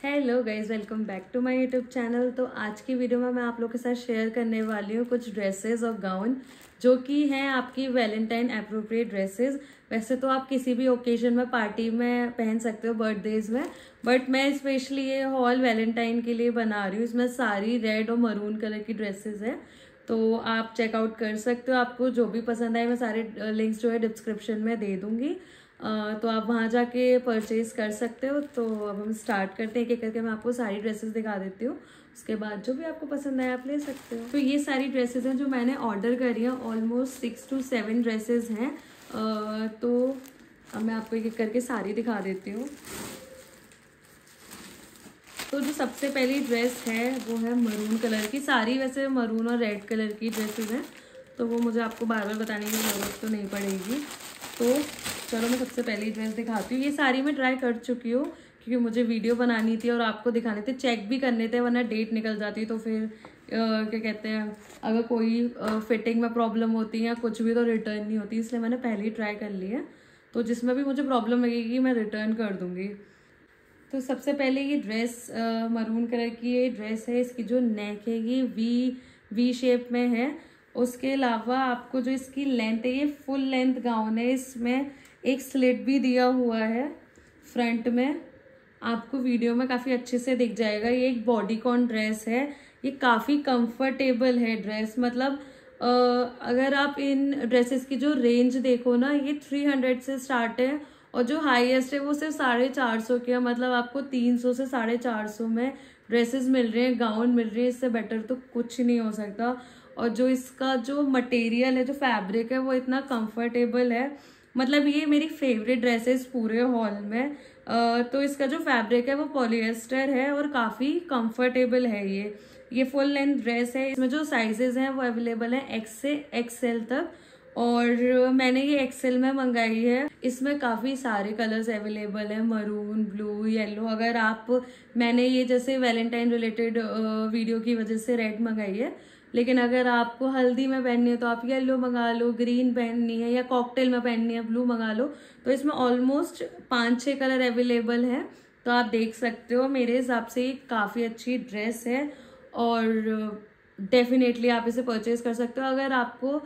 Hello guys welcome back to my YouTube channel तो आज की वीडियो में मैं आप लोग के साथ शेयर करने वाली हूँ कुछ ड्रेसेस और गाउन जो कि हैं आपकी वैलेंटाइन अप्रोप्रिएट ड्रेसेस वैसे तो आप किसी भी ओकेजन में पार्टी में पहन सकते हो बर्थडेज में बट मैं स्पेशली ये हॉल वैलेंटाइन के लिए बना रही हूँ। इसमें सारी रेड और मरून कलर की ड्रेसेस हैं। तो आप चेकआउट कर सकते हो। आपको जो भी पसंद आए मैं सारे लिंक्स जो है डिस्क्रिप्शन में दे दूँगी। तो आप वहाँ जाके परचेज कर सकते हो। तो अब हम स्टार्ट करते हैं। एक एक करके मैं आपको सारी ड्रेसेस दिखा देती हूँ। उसके बाद जो भी आपको पसंद आए आप ले सकते हो। तो ये सारी ड्रेसेस हैं जो मैंने ऑर्डर करी हैं। Almost six to seven dresses हैं। तो अब मैं आपको एक एक करके सारी दिखा देती हूँ। तो जो सबसे पहली ड्रेस है, वो है मरून कलर की। सारी वैसे मरून और रेड कलर की ड्रेसेस हैं। तो वो मुझे आपको बार बार बताने की ज़रूरत तो नहीं पड़ेगी। तो चलो मैं सबसे पहली ड्रेस दिखाती हूँ। ये सारी मैं ट्राई कर चुकी हूँ, क्योंकि मुझे वीडियो बनानी थी और आपको दिखाने थे। चेक भी करने थे, वरना डेट निकल जाती तो फिर क्या कहते हैं, अगर कोई फिटिंग में प्रॉब्लम होती है या कुछ भी तो रिटर्न नहीं होती, इसलिए मैंने पहले ही ट्राई कर लिया तो जिसमें भी मुझे प्रॉब्लम लगेगी, मैं रिटर्न कर दूँगी। तो सबसे पहले ये ड्रेस मरून कलर की ये ड्रेस है। इसकी जो नेक है, ये वी वी शेप में है। उसके अलावा आपको जो इसकी लेंथ है ये फुल लेंथ गाउन है इसमें एक स्लिट भी दिया हुआ है फ्रंट में। आपको वीडियो में काफ़ी अच्छे से दिख जाएगा। ये एक बॉडी कॉन ड्रेस है। ये काफ़ी कंफर्टेबल है ड्रेस मतलब आ, अगर आप इन ड्रेसेस की जो रेंज देखो ना ये थ्री हंड्रेड से स्टार्ट है और जो हाईएस्ट है वो सिर्फ़ साढ़े चार सौ के मतलब आपको तीन सौ से साढ़े चार सौ में ड्रेसेस मिल रहे हैं गाउन मिल रहे हैं इससे बेटर तो कुछ नहीं हो सकता। और जो इसका जो मटेरियल है, जो फैब्रिक है, वो इतना कंफर्टेबल है। मतलब ये मेरी फेवरेट ड्रेसेस पूरे हॉल में। तो इसका जो फैब्रिक है, वो पॉलिएस्टर है और काफ़ी कंफर्टेबल है ये। ये फुल लेंथ ड्रेस है। इसमें जो साइजेस हैं, वो अवेलेबल हैं एक्स से एक्सएल तक। और मैंने ये एक्सेल में मंगाई है। इसमें काफ़ी सारे कलर्स अवेलेबल हैं। मरून ब्लू येलो अगर आप, मैंने ये जैसे वैलेंटाइन रिलेटेड वीडियो की वजह से रेड मंगाई है लेकिन अगर आपको हल्दी में पहननी है तो आप येलो मंगा लो ग्रीन पहननी है या कॉकटेल में पहननी है ब्लू मंगा लो। तो इसमें ऑलमोस्ट पाँच छः कलर अवेलेबल है। तो आप देख सकते हो, मेरे हिसाब से ये काफ़ी अच्छी ड्रेस है और डेफिनेटली आप इसे परचेज कर सकते हो। अगर आपको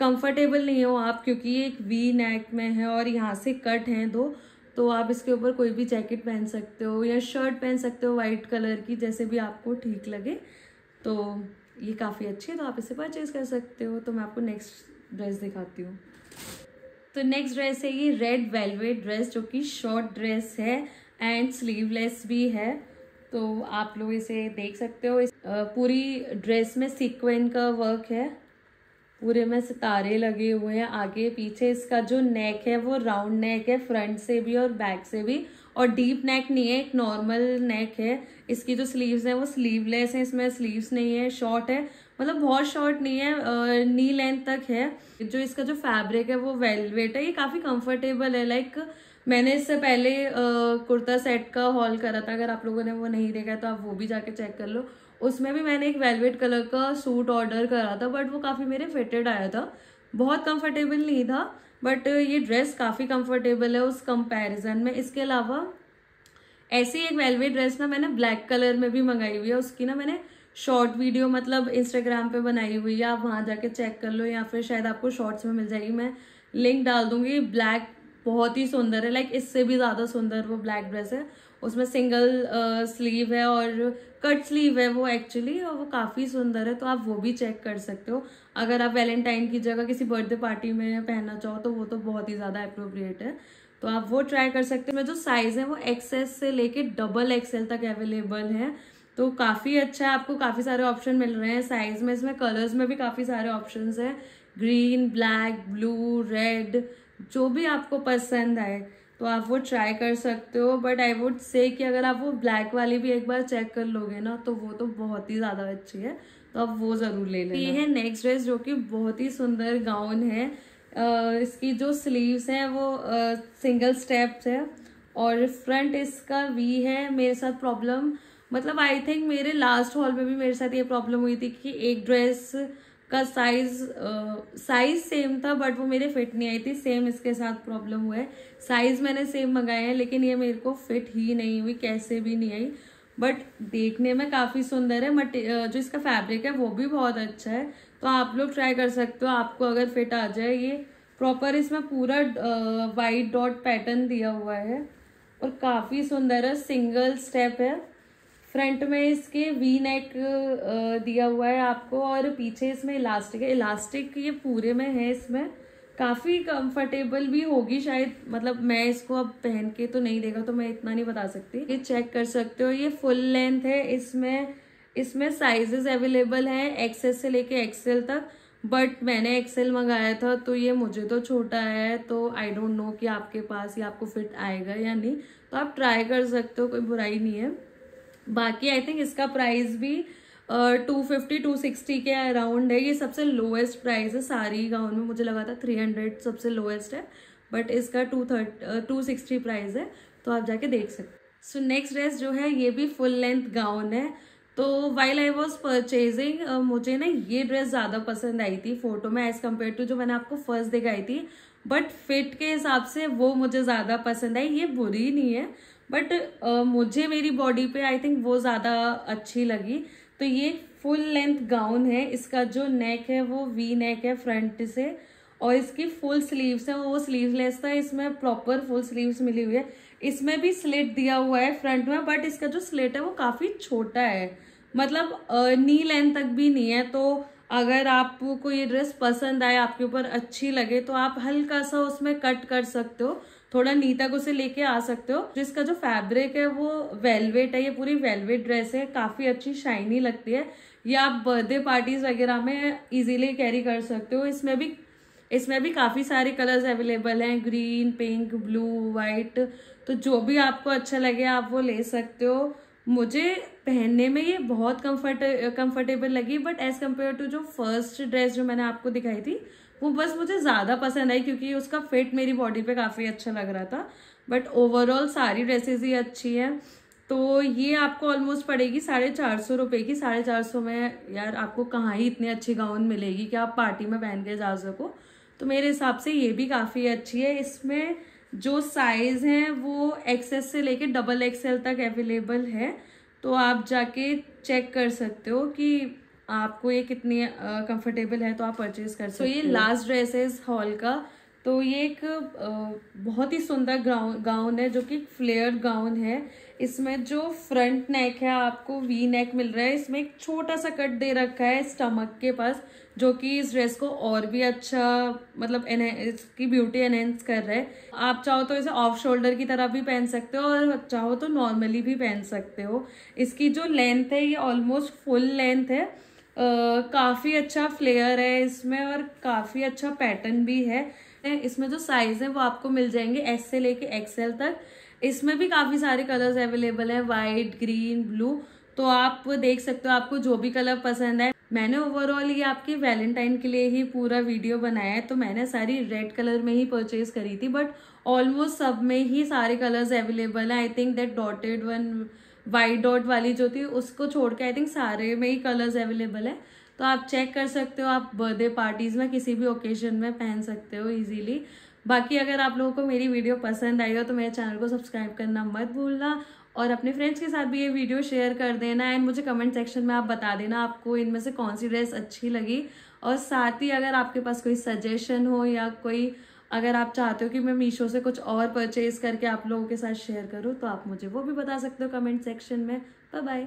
कंफर्टेबल नहीं हो आप, क्योंकि ये एक वी नेक में है और यहाँ से कट हैं दो तो आप इसके ऊपर कोई भी जैकेट पहन सकते हो या शर्ट पहन सकते हो वाइट कलर की, जैसे भी आपको ठीक लगे। तो ये काफ़ी अच्छी है तो आप इसे परचेज कर सकते हो। तो मैं आपको नेक्स्ट ड्रेस दिखाती हूँ। तो नेक्स्ट ड्रेस है ये रेड वेलवेट ड्रेस जो कि शॉर्ट ड्रेस है एंड स्लीवलेस भी है। तो आप लोग इसे देख सकते हो। इस पूरी ड्रेस में सीक्वेंट का वर्क है। पूरे में सितारे लगे हुए हैं। आगे पीछे इसका जो नेक है, वो राउंड नेक है फ्रंट से भी और बैक से भी। और डीप नेक नहीं है, एक नॉर्मल नेक है। इसकी जो स्लीव्स हैं वो स्लीवलेस हैं, इसमें स्लीव्स नहीं है शॉर्ट है। मतलब बहुत शॉर्ट नहीं है नी लेंथ तक है। जो इसका जो फैब्रिक है वो वेलवेट है, ये काफ़ी कंफर्टेबल है। लाइक मैंने इससे पहले कुर्ता सेट का हॉल करा था, अगर आप लोगों ने वो नहीं देखा तो आप वो भी जाके चेक कर लो। उसमें भी मैंने एक वेलवेट कलर का सूट ऑर्डर करा था बट वो काफ़ी मेरे फिटेड आया था। बहुत कंफर्टेबल नहीं था। बट ये ड्रेस काफ़ी कंफर्टेबल है उस कंपैरिजन में। इसके अलावा, ऐसी एक वेलवेट ड्रेस ना मैंने ब्लैक कलर में भी मंगाई हुई है। उसकी ना मैंने शॉर्ट वीडियो मतलब इंस्टाग्राम पे बनाई हुई है। आप वहाँ जाके चेक कर लो या फिर शायद आपको शॉर्ट्स में मिल जाएगी। मैं लिंक डाल दूँगी। ब्लैक बहुत ही सुंदर है। लाइक इससे भी ज़्यादा सुंदर वो ब्लैक ड्रेस है। उसमें सिंगल स्लीव है और कट स्लीव है वो एक्चुअली और वो काफ़ी सुंदर है। तो आप वो भी चेक कर सकते हो। अगर आप वैलेंटाइन की जगह किसी बर्थडे पार्टी में पहनना चाहो तो वो तो बहुत ही ज़्यादा अप्रोप्रिएट है। तो आप वो ट्राई कर सकते हैं। जो साइज़ है वो एक्सेस से लेके डबल एक्सएल तक अवेलेबल है। तो काफ़ी अच्छा है, आपको काफ़ी सारे ऑप्शन मिल रहे हैं। साइज़ में, इसमें कलर्स में भी काफ़ी सारे ऑप्शन हैं। ग्रीन ब्लैक ब्लू रेड जो भी आपको पसंद आए। तो आप वो ट्राई कर सकते हो बट आई वुड से कि अगर आप वो ब्लैक वाली भी एक बार चेक कर लोगे ना तो वो तो बहुत ही ज़्यादा अच्छी है तो आप वो ज़रूर ले लेना। ये है नेक्स्ट ड्रेस जो कि बहुत ही सुंदर गाउन है। आ, इसकी जो स्लीव्स हैं वो आ, सिंगल स्टेप्स है और फ्रंट इसका वी है मेरे साथ प्रॉब्लम मतलब आई थिंक मेरे लास्ट हॉल में भी मेरे साथ ये प्रॉब्लम हुई थी कि एक ड्रेस का साइज़ साइज़ सेम था बट वो मेरे फिट नहीं आई थी. सेम इसके साथ प्रॉब्लम हुआ है. साइज़ मैंने सेम मंगाया है, लेकिन ये मेरे को फिट ही नहीं हुई, कैसे भी नहीं आई. बट देखने में काफ़ी सुंदर है. मट जो इसका फैब्रिक है, वो भी बहुत अच्छा है. तो आप लोग ट्राई कर सकते हो. आपको अगर फिट आ जाए, ये प्रॉपर इसमें पूरा वाइट डॉट पैटर्न दिया हुआ है. और काफ़ी सुंदर है. सिंगल स्टेप है. फ्रंट में इसके वी नेक दिया हुआ है आपको और पीछे इसमें इलास्टिक है। इलास्टिक ये पूरे में है इसमें। काफ़ी कंफर्टेबल भी होगी शायद। मतलब मैं इसको अब पहन के तो नहीं देगा तो मैं इतना नहीं बता सकती। ये चेक कर सकते हो, ये फुल लेंथ है। इसमें इसमें साइजेस अवेलेबल हैं एक्सेस से लेके एक्सेल तक। बट मैंने एक्सेल मंगाया था तो ये मुझे तो छोटा है तो आई डोंट नो कि आपके पास ये आपको फिट आएगा या नहीं। तो आप ट्राई कर सकते हो, कोई बुराई नहीं है। बाकी आई थिंक इसका प्राइस भी टू फिफ्टी टू सिक्सटी के अराउंड है। ये सबसे लोएस्ट प्राइस है सारी गाउन में। मुझे लगा था थ्री हंड्रेड सबसे लोएस्ट है बट इसका two thirty to sixty price है। तो आप जाके देख सकते सो नेक्स्ट ड्रेस जो है, ये भी फुल लेंथ गाउन है। तो वाइल आई वॉज़ परचेजिंग मुझे ना ये ड्रेस ज़्यादा पसंद आई थी फ़ोटो में एज कंपेयर टू जो मैंने आपको फ़र्स्ट दिखाई थी। बट फिट के हिसाब से वो मुझे ज़्यादा पसंद आई। ये बुरी नहीं है बट uh, मुझे मेरी बॉडी पे आई थिंक वो ज़्यादा अच्छी लगी। तो ये फुल लेंथ गाउन है। इसका जो नेक है वो वी नेक है फ्रंट से। और इसकी फुल स्लीव्स है। वो स्लीवलेस था। इसमें प्रॉपर फुल स्लीव्स मिली हुई है। इसमें भी स्लिट दिया हुआ है फ्रंट में बट इसका जो स्लिट है वो काफ़ी छोटा है। मतलब नी लेंथ तक भी नहीं है। तो अगर आपको ये ड्रेस पसंद आए, आपके ऊपर अच्छी लगे तो आप हल्का सा उसमें कट कर सकते हो। थोड़ा नी तक उसे लेके आ सकते हो। जिसका जो फैब्रिक है, वो वेलवेट है, ये पूरी वेलवेट ड्रेस है, काफ़ी अच्छी शाइनी लगती है। ये आप बर्थडे पार्टीज़ वगैरह में इजीली कैरी कर सकते हो। इसमें भी इसमें भी काफ़ी सारे कलर्स अवेलेबल हैं ग्रीन पिंक ब्लू वाइट तो जो भी आपको अच्छा लगे, आप वो ले सकते हो। मुझे पहनने में ये बहुत कंफर्ट कम्फर्टेबल लगी बट एज कंपेयर टू जो फ़र्स्ट ड्रेस जो मैंने आपको दिखाई थी, वो बस मुझे ज़्यादा पसंद आई क्योंकि उसका फिट मेरी बॉडी पे काफ़ी अच्छा लग रहा था। बट ओवरऑल सारी ड्रेसेस ही अच्छी है। तो ये आपको ऑलमोस्ट पड़ेगी साढ़े चार सौ रुपये की। साढ़े चार सौ में यार आपको कहाँ ही इतनी अच्छी गाउन मिलेगी कि आप पार्टी में पहन के जा सको। तो मेरे हिसाब से ये भी काफ़ी अच्छी है। इसमें जो साइज़ हैं वो एक्सेस से लेके डबल एक्सएल तक अवेलेबल है। तो आप जाके चेक कर सकते हो कि आपको ये कितनी कंफर्टेबल है तो आप परचेज कर सकते हो so, ये लास्ट ड्रेस है इस हॉल का तो ये एक बहुत ही सुंदर गाउन है जो कि फ्लेयर गाउन है। इसमें जो फ्रंट नेक है आपको वी नेक मिल रहा है। इसमें एक छोटा सा कट दे रखा है स्टमक के पास। जो कि इस ड्रेस को और भी अच्छा मतलब इसकी ब्यूटी एनहेंस कर रहा है। आप चाहो तो इसे ऑफ़ शोल्डर की तरह भी पहन सकते हो और चाहो तो नॉर्मली भी पहन सकते हो। इसकी जो लेंथ है, ये ऑलमोस्ट फुल लेंथ है। काफ़ी अच्छा फ्लेयर है इसमें और काफ़ी अच्छा पैटर्न भी है। इसमें जो साइज़ है वो आपको मिल जाएँगे एस से लेके एक्सएल तक। इसमें भी काफ़ी सारे कलर्स अवेलेबल है वाइट ग्रीन ब्लू तो आप देख सकते हो, आपको जो भी कलर पसंद है। मैंने ओवरऑल ये आपकी वैलेंटाइन के लिए ही पूरा वीडियो बनाया है तो मैंने सारी रेड कलर में ही परचेज करी थी बट ऑलमोस्ट सब में ही सारे कलर्स अवेलेबल हैं. I think that dotted one white dot वाली जो थी, उसको छोड़ के आई थिंक सारे में ही कलर्स अवेलेबल है. तो आप चेक कर सकते हो, आप बर्थडे पार्टीज़ में किसी भी ओकेजन में पहन सकते हो इजीली बाकी अगर आप लोगों को मेरी वीडियो पसंद आई हो तो मेरे चैनल को सब्सक्राइब करना मत भूलना. और अपने फ्रेंड्स के साथ भी ये वीडियो शेयर कर देना एंड मुझे कमेंट सेक्शन में आप बता देना आपको इनमें से कौन सी ड्रेस अच्छी लगी। और साथ ही अगर आपके पास कोई सजेशन हो या कोई अगर आप चाहते हो कि मैं मीशो से कुछ और परचेज करके आप लोगों के साथ शेयर करूँ तो आप मुझे वो भी बता सकते हो कमेंट सेक्शन में। Bye bye